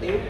tiếp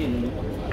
变成。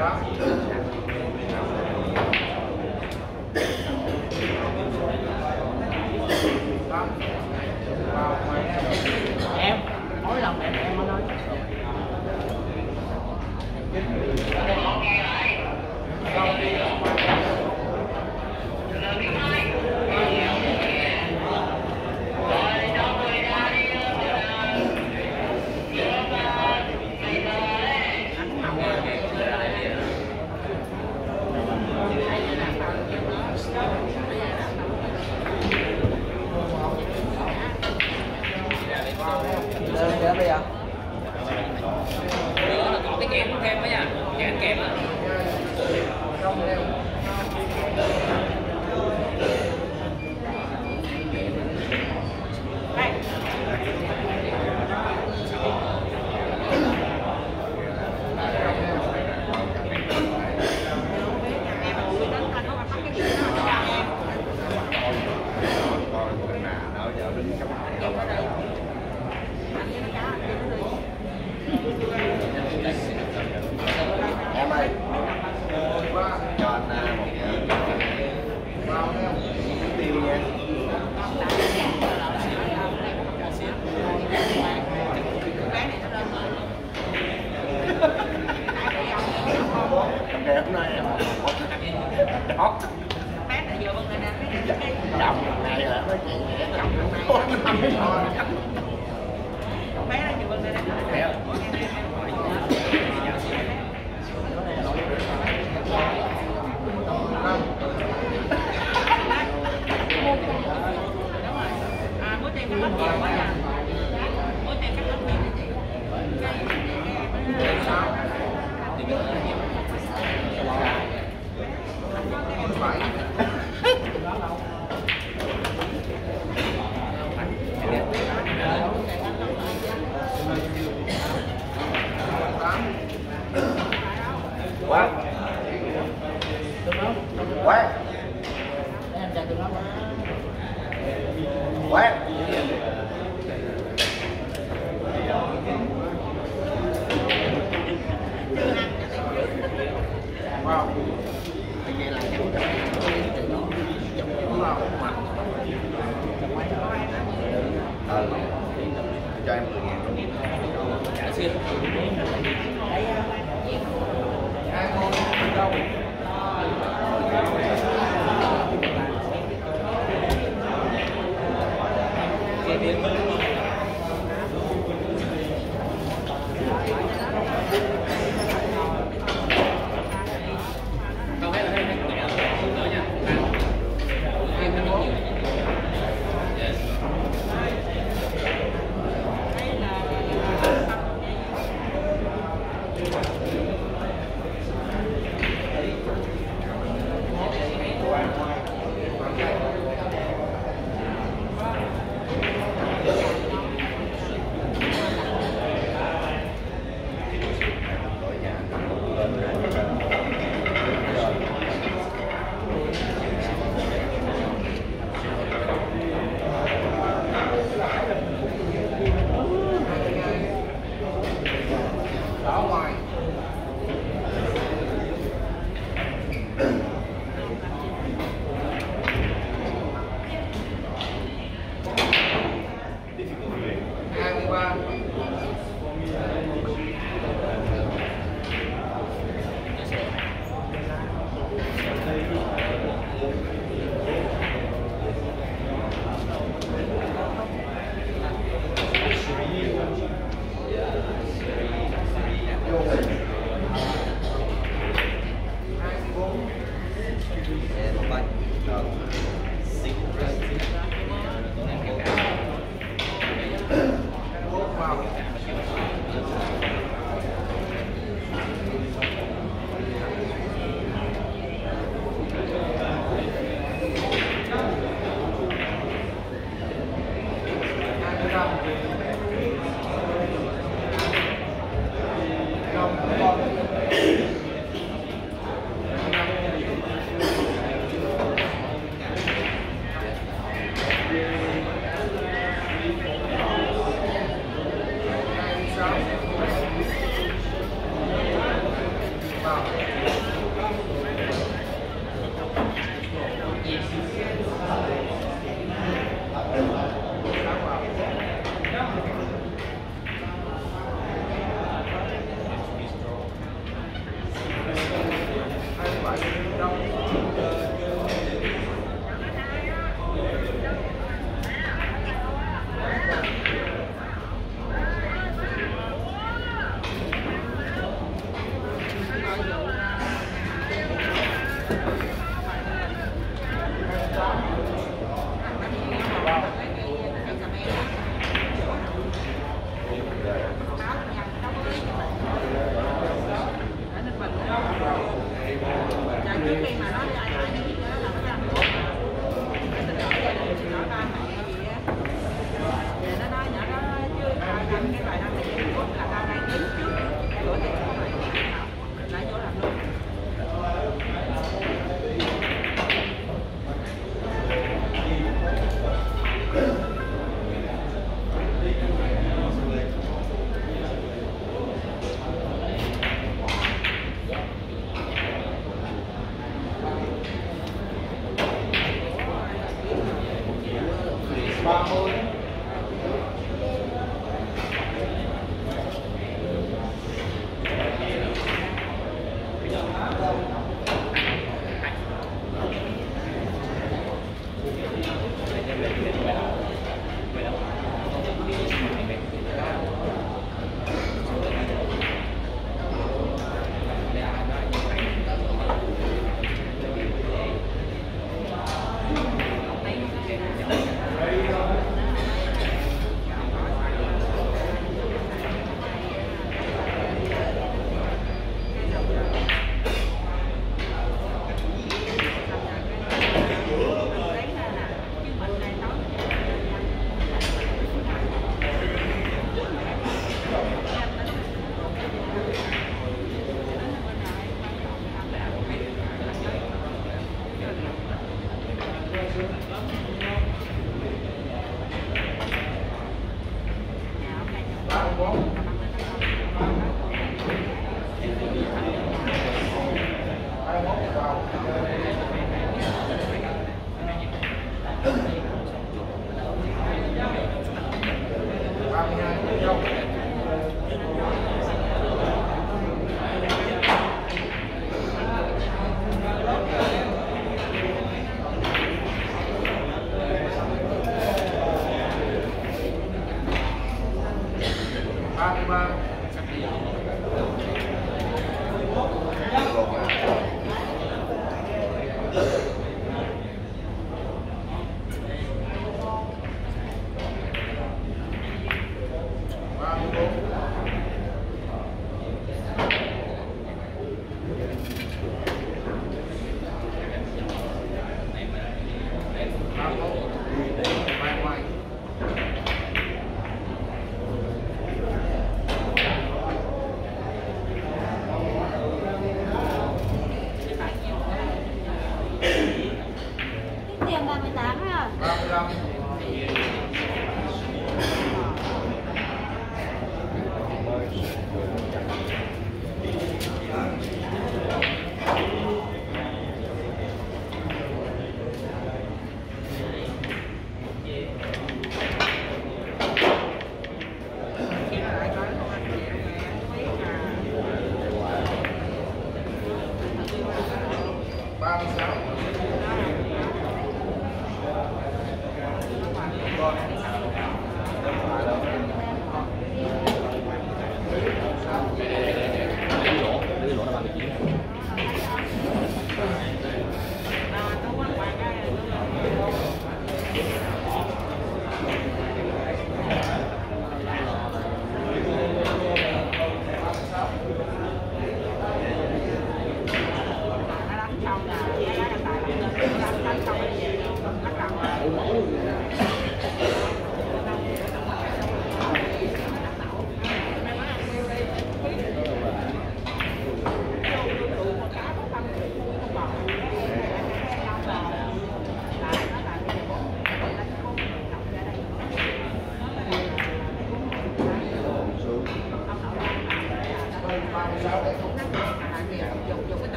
Em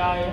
哎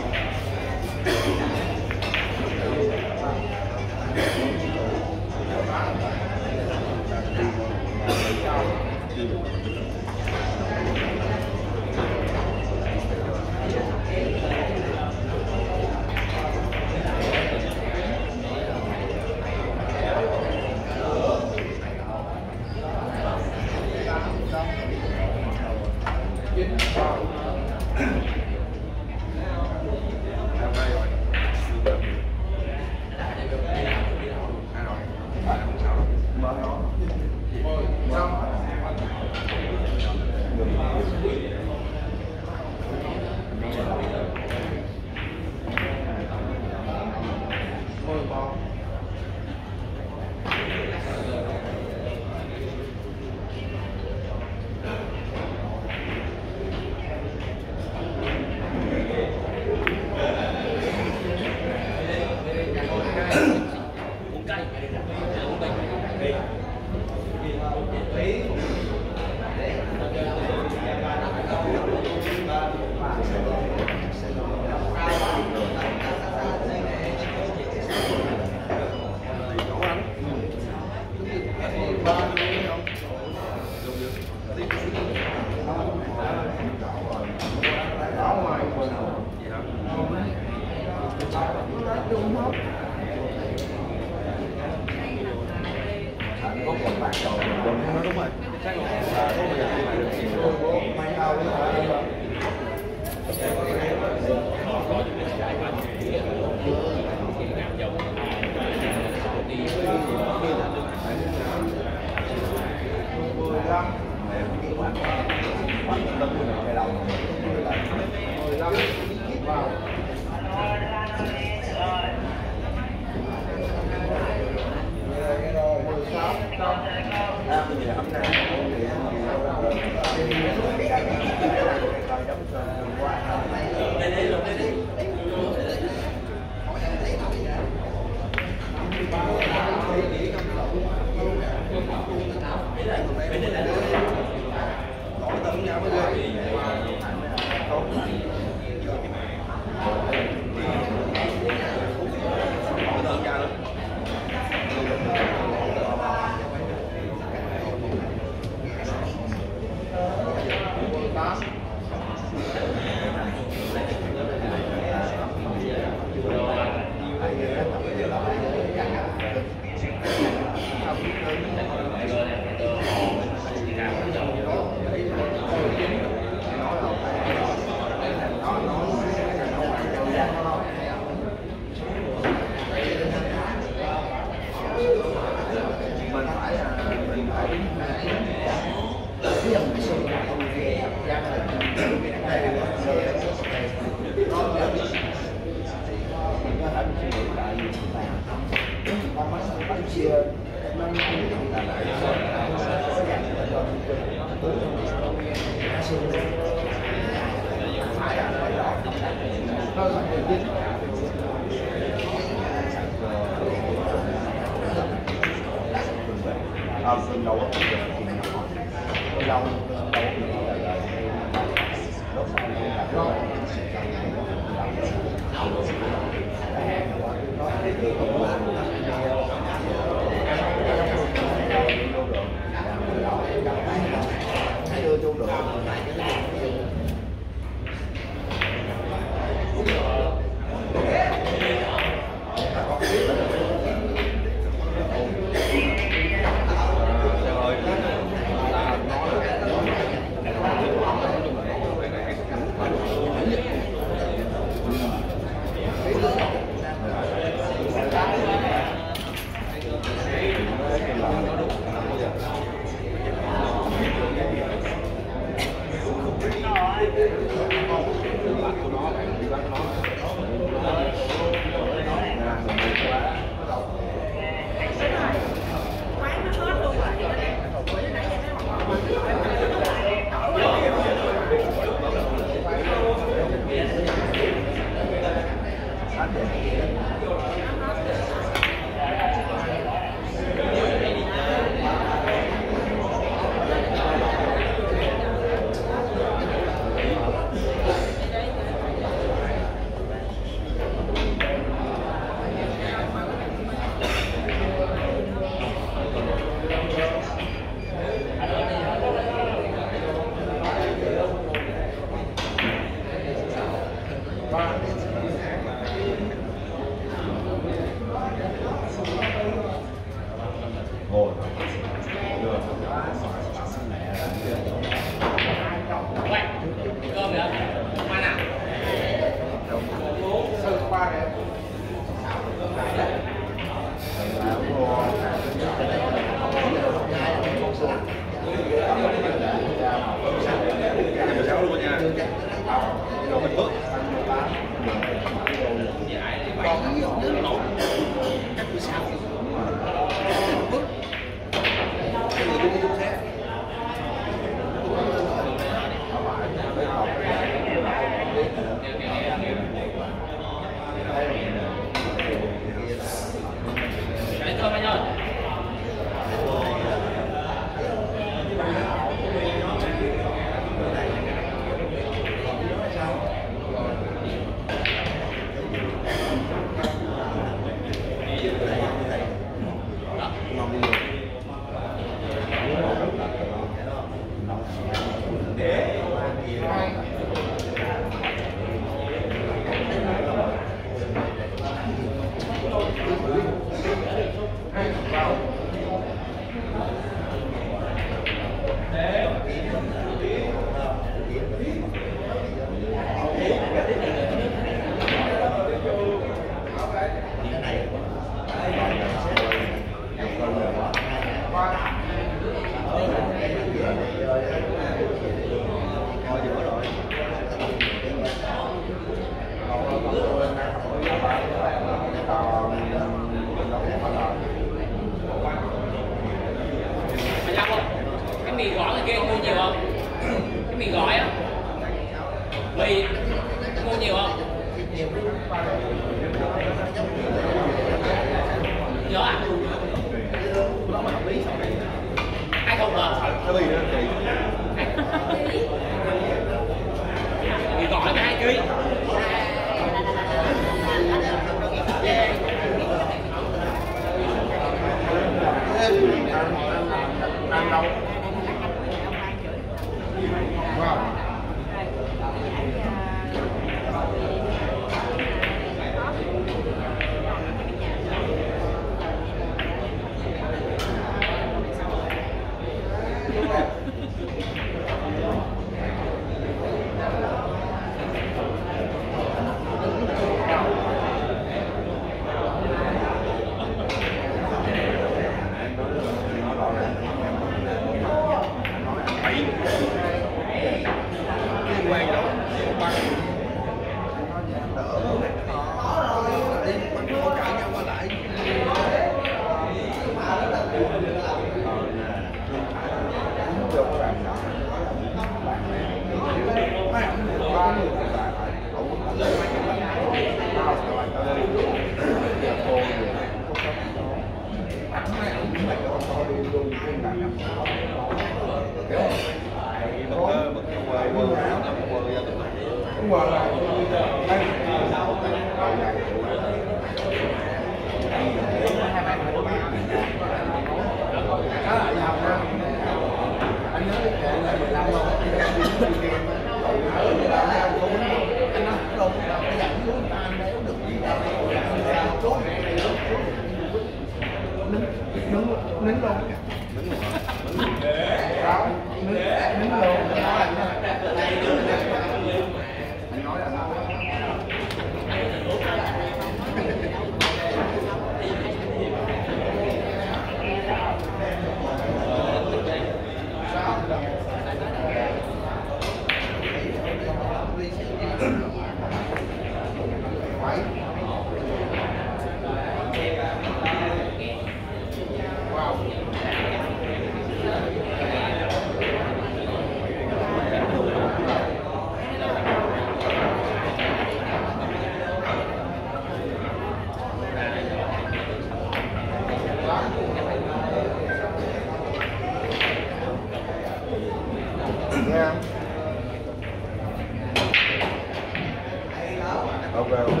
Ok,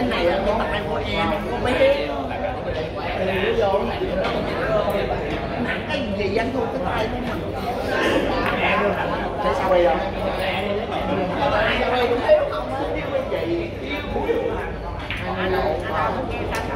Tên này là cái tập của em, em không biết Thì vô này Nặng cái gì anh thu cái tay của mình. Em luôn Thế sao bây giờ? Ai ơi, cũng thiếu không Thiếu cái gì Anh đâu, anh đâu, nghe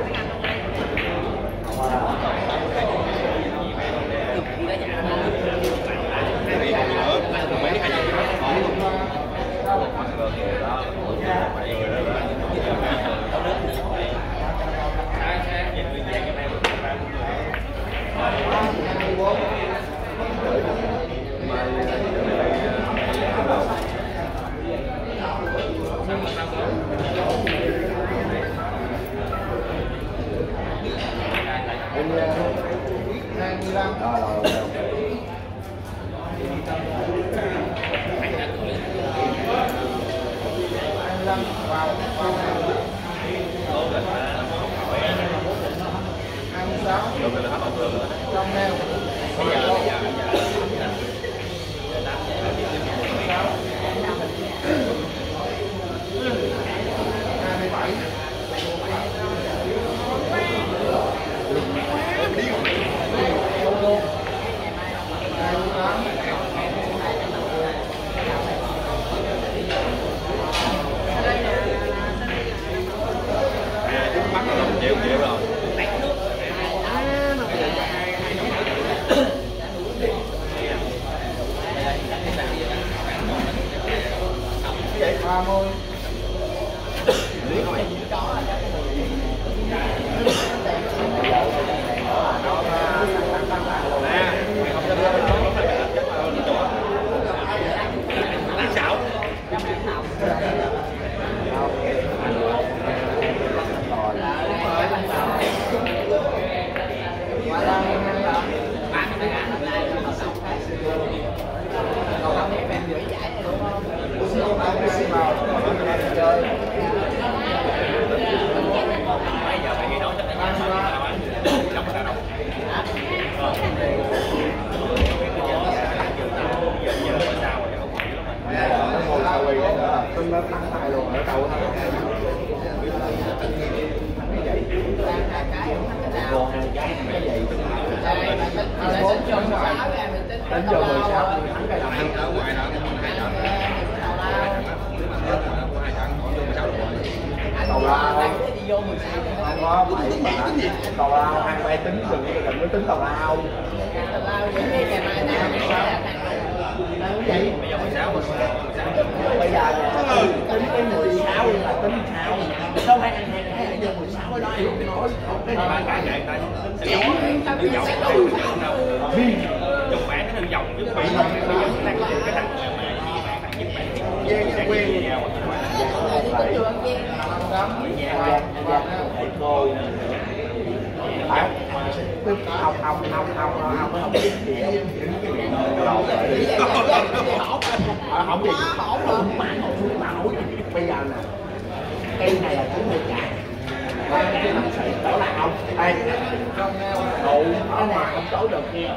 tối được kia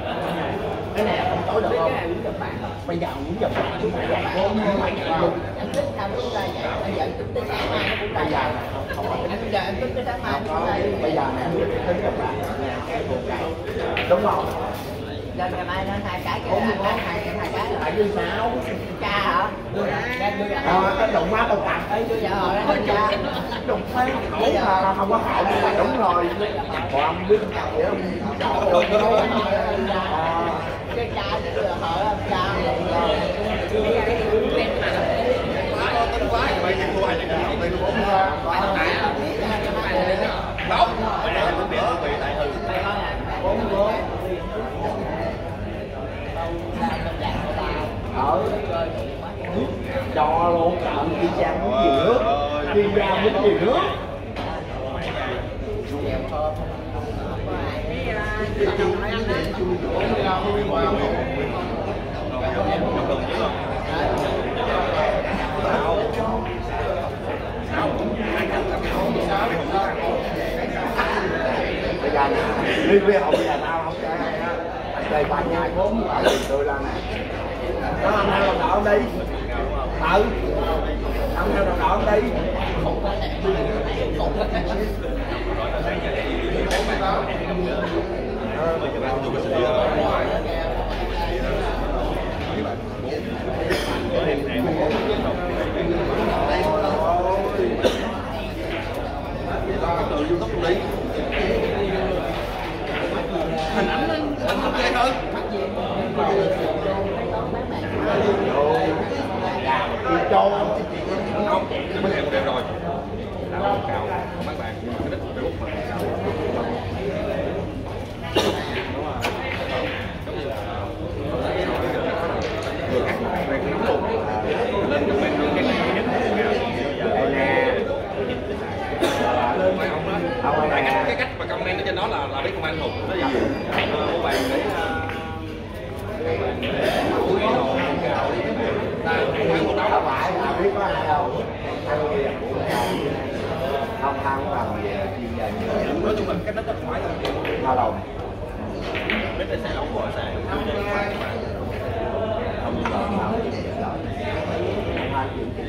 cái này không tối được không? Bây giờ muốn chụp bạn chúng ta dạy bốn bảy luôn bây giờ là không không có tính không? Có bây giờ nè tính chụp bạn nè cái bộ cái đúng không tại vì sao Ờ, cái đụng quá tao cầm ấy đụng thế đúng là không có hậu nhưng mà đúng rồi. Còn ông biết vậy không? Ờ, bây giờ thua hai trận đầu tiên bốn đúng bây giờ bị tôi bị tại hư bốn bốn ở cho luôn chọn đi ra muốn gì nước. Đi ra muốn gì nước. Bây giờ nè đi với ông là tao không cho hay đây, ba nhai bốn là tôi là nè đó anh đâu đồng đi ừ. Ông theo đồng đội đi. Tự youtube đi hình ảnh lên. không ghê hơn đi cho không mấy em đều rồi là một cào không mấy bạn nhưng mà cái đích facebook mà cào vừa hát về lên cho mình cái này nhất tại cái, cái cách mà comment ở trên đó là là biết công an hùng nó dặn các bạn để các bạn để mũi đồ cào đi ta không phải một đâu đâu phải là biết có ai đâu ăn gì cũng không không bằng chuyên gia nhiều nói chung là cái đó nó phải là bao lâu biết là xe ống của xe không nào không ai chịu cái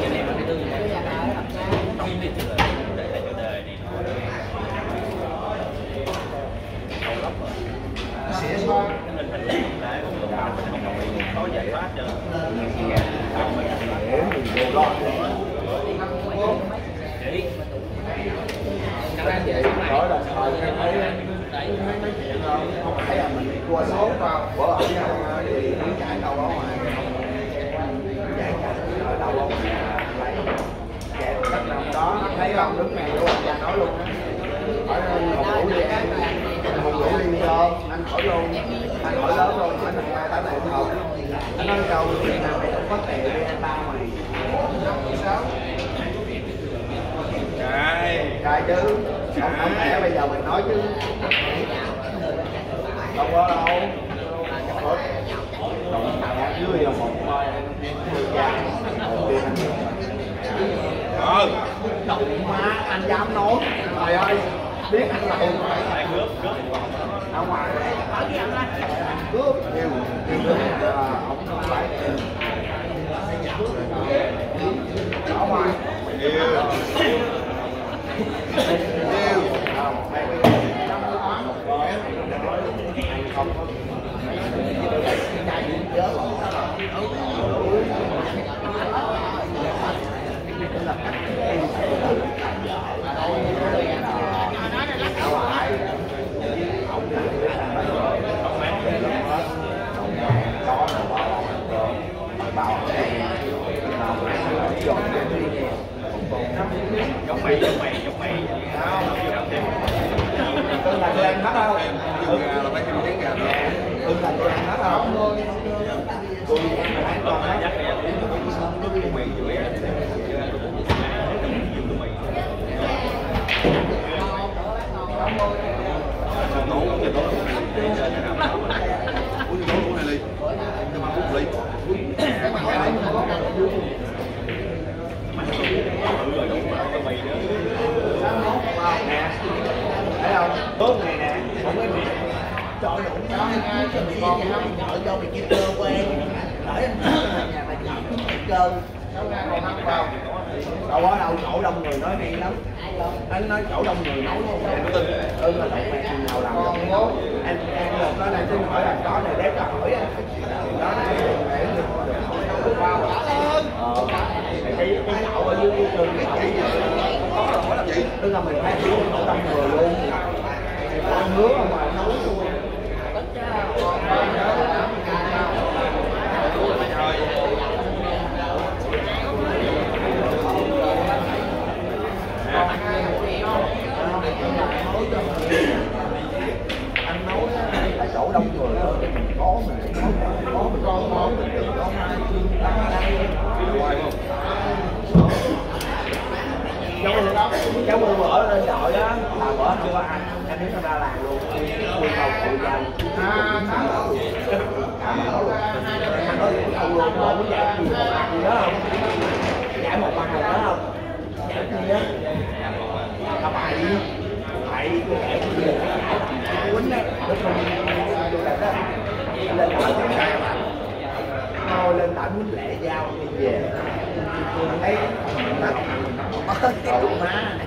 cái này là cái tư trong cái tư để lại cho đời này đầu lóc rồi xỉa xoa hình thành lên lại cũng đạo mình không đồng ý có giải pháp cho để mình vô lo để chẳng ra về đó là thời cái thấy thấy mấy chuyện không không phải là mình cua số vào bữa ở nhau thì đi chạy đâu đó ngoài chạy ở đâu đó ngoài lấy chạy đất nào không đứng này luôn. Và nói luôn hỏi một rủ đi. Một rủ đi vô anh hỏi luôn. Anh hỏi lớn luôn. Anh đừng mai tới này không anh nói câu Việt Nam mày không có tiền đi anh ba mày. Cái Trời chứ. Không, không lẽ bây giờ mình nói chứ? Không có đâu Thôi Tổng mẹ dưới là một coi Dạ Đầu tiên anh ờ Động má anh dám nói. Trời ơi, Biết anh là hùng tại cướp. Cướp Ở ngoài. Cướp. Nhiều Ông không phải Ở ngoài. Yêu yêu Không, mấy cái gì đó nó có một gói Anh không có Chạy đi chớ giống mày giống mày giống mày Ưng là tôi ăn hết không? Chừng gà là phải thêm chén gà nữa Ưng là tôi ăn hết không? Tôi ăn còn hết mày chửi á nấu cái nấu uống nấu uống này ly cho mà uống ly nè thấy không tốt này nè không có gì chọn đủ đó con chợ cho mày kia cơ quen để nhà mày chọn cơ con ăn vào đâu có đâu chỗ đông người nói hay lắm. Anh nói chỗ đông người nói luôn. Ừ là tại mẹ nào làm được. Em em được đó này xin hỏi là có này đép là hỏi á đó này để được được hỏi đâu ờ cái cái chậu ở dưới trường cái gì hỏi làm gì tức là mình phải hiểu chỗ đông người luôn con hứa mà nấu luôn anh nấu là chỗ đông người thôi chứ mình có mình có mình con món mình đừng có ai hoài không cháu mưa đó cháu mưa bữa lên đội á là bữa chưa có ăn anh biết nó ra làng luôn mưa cầu phụ cho anh anh nói phụ luôn bộ muốn giải gì một mặt gì đó không giải một mặt đó không giải gì á là bậy bậy tôi giải gì quýnh đấy lúc mình tôi làm đó lên đảo thôi lên đảo quýnh lẹ dao đi về đây. nó má nói mà